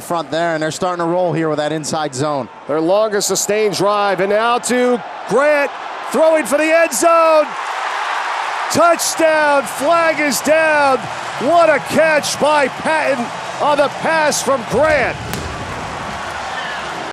front there, and they're starting to roll here with that inside zone. Their longest sustained drive, and now to Grant, throwing for the end zone. Touchdown, flag is down. What a catch by Patton on the pass from Grant.